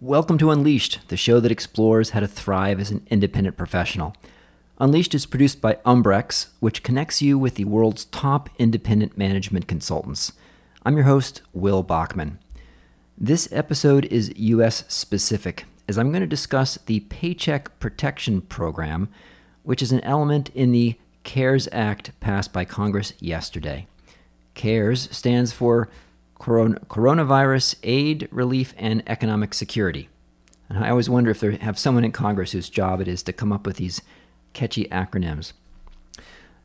Welcome to Unleashed, the show that explores how to thrive as an independent professional. Unleashed is produced by Umbrex, which connects you with the world's top independent management consultants. I'm your host, Will Bachman. This episode is US specific, as I'm going to discuss the Paycheck Protection Program, which is an element in the CARES Act passed by Congress yesterday. CARES stands for coronavirus aid, relief, and economic security. And I always wonder if they have someone in Congress whose job it is to come up with these catchy acronyms.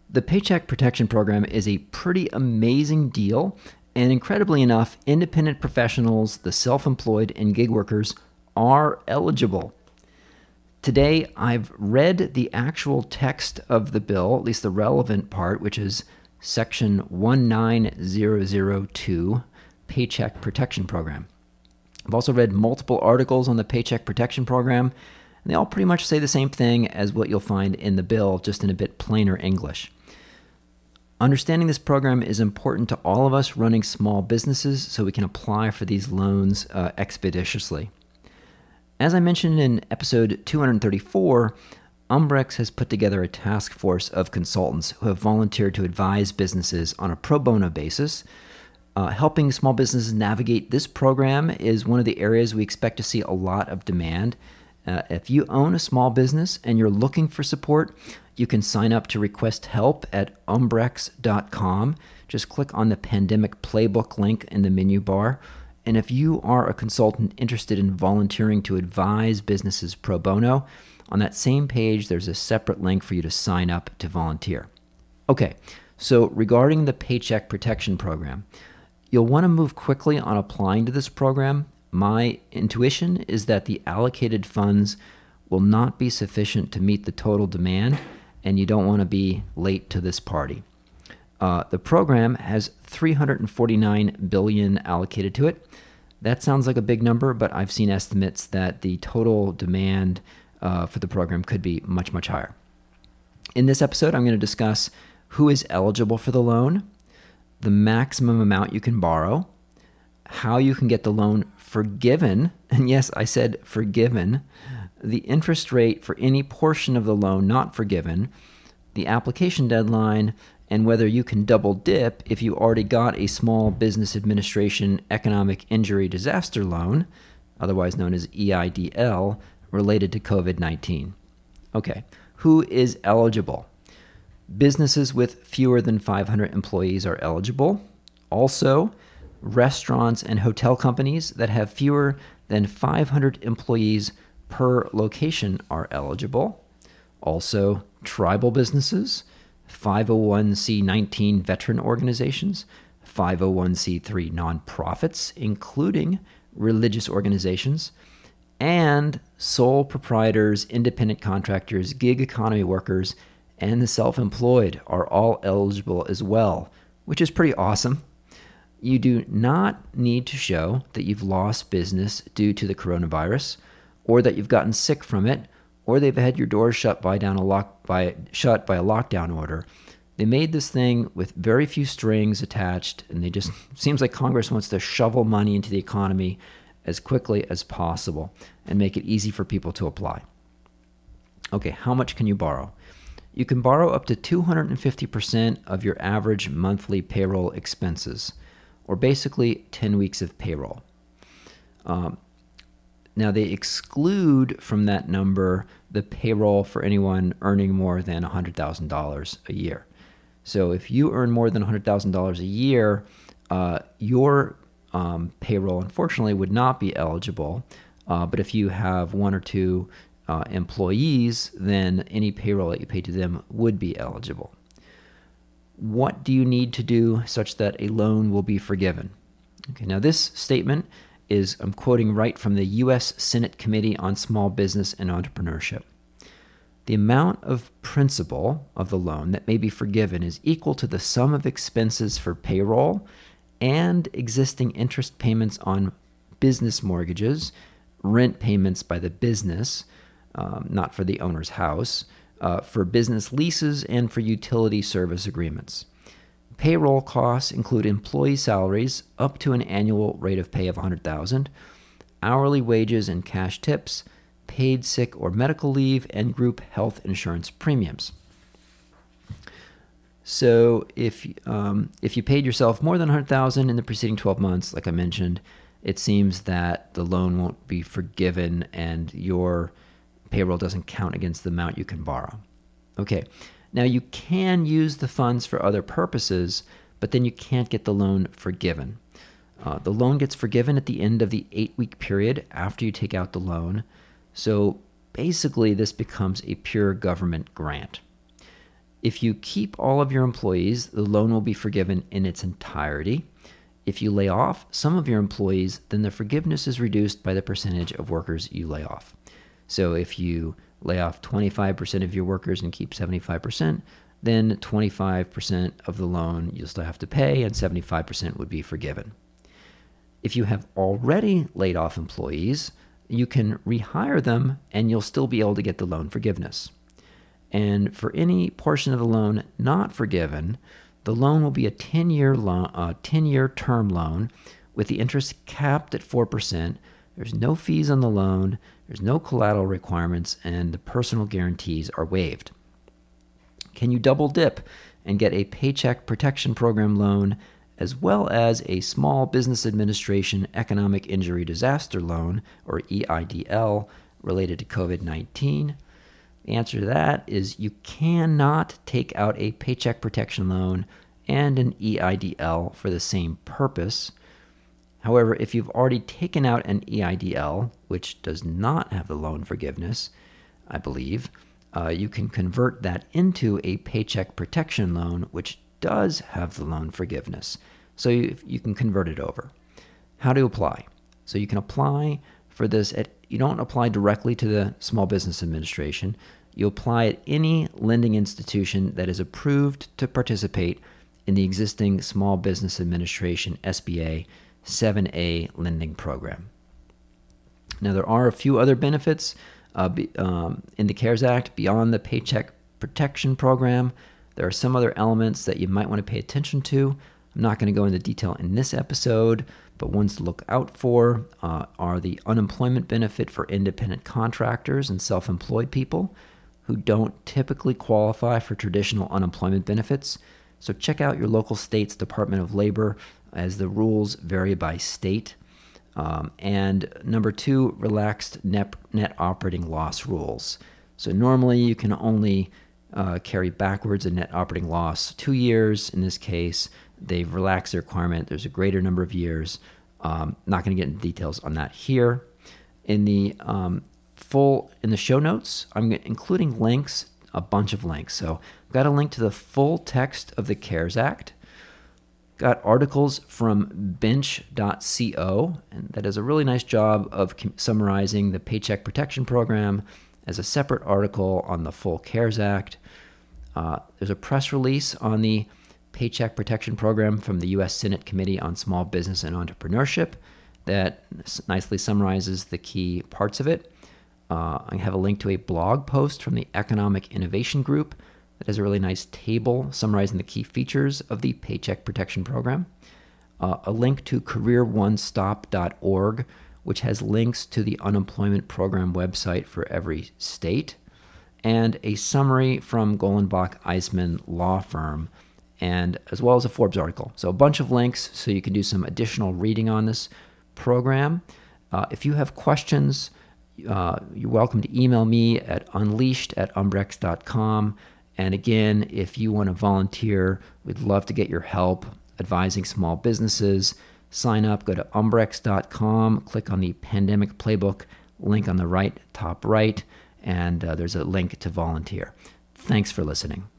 The Paycheck Protection Program is a pretty amazing deal, and incredibly enough, independent professionals, the self employed, and gig workers are eligible. Today, I've read the actual text of the bill, at least the relevant part, which is Section 19002 Paycheck Protection Program. I've also read multiple articles on the Paycheck Protection Program, and they all pretty much say the same thing as what you'll find in the bill, just in a bit plainer English. Understanding this program is important to all of us running small businesses so we can apply for these loans uh, expeditiously. As I mentioned in episode 234, Umbrex has put together a task force of consultants who have volunteered to advise businesses on a pro bono basis uh, helping small businesses navigate this program is one of the areas we expect to see a lot of demand. Uh, if you own a small business and you're looking for support, you can sign up to request help at umbrex.com. Just click on the pandemic playbook link in the menu bar. And if you are a consultant interested in volunteering to advise businesses pro bono, on that same page, there's a separate link for you to sign up to volunteer. Okay, so regarding the Paycheck Protection Program, You'll want to move quickly on applying to this program. My intuition is that the allocated funds will not be sufficient to meet the total demand, and you don't want to be late to this party. Uh, the program has 349 billion allocated to it. That sounds like a big number, but I've seen estimates that the total demand uh, for the program could be much, much higher. In this episode, I'm going to discuss who is eligible for the loan, the maximum amount you can borrow, how you can get the loan forgiven, and yes, I said forgiven, the interest rate for any portion of the loan not forgiven, the application deadline, and whether you can double dip if you already got a Small Business Administration Economic Injury Disaster Loan, otherwise known as EIDL, related to COVID 19. Okay, who is eligible? Businesses with fewer than 500 employees are eligible. Also, restaurants and hotel companies that have fewer than 500 employees per location are eligible. Also, tribal businesses, 501c19 veteran organizations, 501c3 nonprofits, including religious organizations, and sole proprietors, independent contractors, gig economy workers, and the self employed are all eligible as well, which is pretty awesome. You do not need to show that you've lost business due to the coronavirus, or that you've gotten sick from it, or they've had your doors shut by down a lock by shut by a lockdown order. They made this thing with very few strings attached, and they just seems like Congress wants to shovel money into the economy as quickly as possible and make it easy for people to apply. Okay, how much can you borrow? You can borrow up to 250% of your average monthly payroll expenses, or basically 10 weeks of payroll. Um, now, they exclude from that number the payroll for anyone earning more than $100,000 a year. So, if you earn more than $100,000 a year, uh, your um, payroll, unfortunately, would not be eligible. Uh, but if you have one or two uh, employees, then any payroll that you pay to them would be eligible. What do you need to do such that a loan will be forgiven? Okay, now this statement is, I'm quoting right from the U.S. Senate Committee on Small Business and Entrepreneurship. The amount of principal of the loan that may be forgiven is equal to the sum of expenses for payroll and existing interest payments on business mortgages, rent payments by the business, um, not for the owner's house, uh, for business leases and for utility service agreements. Payroll costs include employee salaries up to an annual rate of pay of 100,000, hourly wages and cash tips, paid sick or medical leave, and group health insurance premiums. So if um, if you paid yourself more than 100,000 in the preceding 12 months, like I mentioned, it seems that the loan won't be forgiven and your payroll doesn't count against the amount you can borrow. Okay. Now you can use the funds for other purposes, but then you can't get the loan forgiven. Uh, the loan gets forgiven at the end of the eight week period after you take out the loan. So basically, this becomes a pure government grant. If you keep all of your employees, the loan will be forgiven in its entirety. If you lay off some of your employees, then the forgiveness is reduced by the percentage of workers you lay off. So if you lay off 25% of your workers and keep 75%, then 25% of the loan you'll still have to pay and 75% would be forgiven. If you have already laid off employees, you can rehire them and you'll still be able to get the loan forgiveness. And for any portion of the loan not forgiven, the loan will be a 10 year, lo- uh, 10 year term loan with the interest capped at 4%. There's no fees on the loan, there's no collateral requirements, and the personal guarantees are waived. Can you double dip and get a Paycheck Protection Program loan as well as a Small Business Administration Economic Injury Disaster Loan, or EIDL, related to COVID 19? The answer to that is you cannot take out a paycheck protection loan and an EIDL for the same purpose. However, if you've already taken out an EIDL, which does not have the loan forgiveness, I believe, uh, you can convert that into a paycheck protection loan, which does have the loan forgiveness. So you, you can convert it over. How to apply? So you can apply for this at you don't apply directly to the Small Business Administration. You apply at any lending institution that is approved to participate in the existing Small Business Administration SBA 7A lending program. Now, there are a few other benefits uh, be, um, in the CARES Act beyond the Paycheck Protection Program. There are some other elements that you might want to pay attention to. I'm not going to go into detail in this episode, but ones to look out for uh, are the unemployment benefit for independent contractors and self employed people who don't typically qualify for traditional unemployment benefits. So check out your local state's Department of Labor as the rules vary by state. Um, and number two, relaxed net, net operating loss rules. So normally you can only uh, carry backwards a net operating loss two years. In this case, they've relaxed the requirement. There's a greater number of years. Um, not going to get into details on that here. In the um, full in the show notes, I'm including links, a bunch of links. So I've got a link to the full text of the CARES Act. Got articles from bench.co, and that does a really nice job of summarizing the Paycheck Protection Program as a separate article on the full CARES Act. Uh, there's a press release on the Paycheck Protection Program from the U.S. Senate Committee on Small Business and Entrepreneurship that nicely summarizes the key parts of it. Uh, I have a link to a blog post from the Economic Innovation Group that has a really nice table summarizing the key features of the Paycheck Protection Program. Uh, a link to careeronestop.org, which has links to the unemployment program website for every state, and a summary from Golenbock Eiseman Law Firm, and as well as a Forbes article. So a bunch of links so you can do some additional reading on this program. Uh, if you have questions, uh, you're welcome to email me at unleashed at umbrex.com. And again, if you want to volunteer, we'd love to get your help advising small businesses. Sign up, go to umbrex.com, click on the pandemic playbook link on the right, top right, and uh, there's a link to volunteer. Thanks for listening.